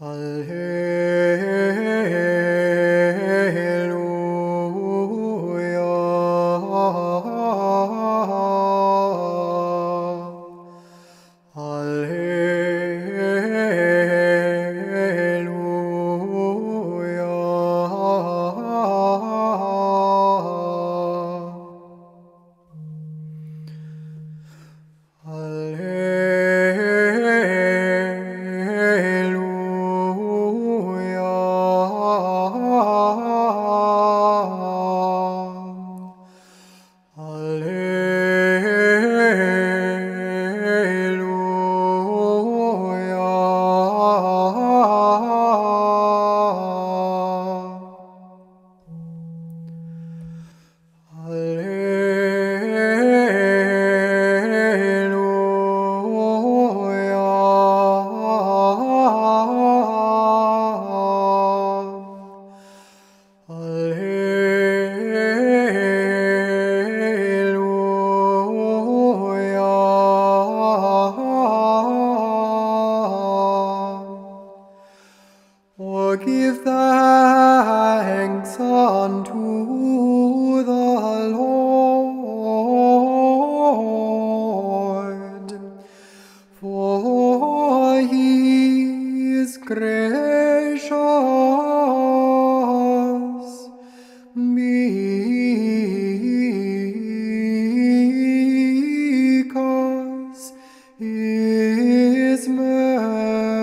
I'll give thanks unto the Lord, for he is gracious. Because his mercy